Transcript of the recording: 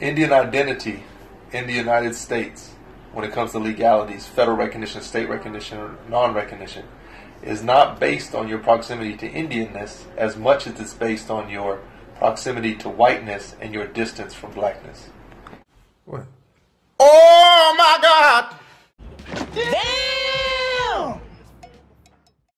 Indian identity in the United States, when it comes to legalities, federal recognition, state recognition, or non recognition, is not based on your proximity to Indianness as much as it's based on your proximity to whiteness and your distance from blackness. What? Oh my God!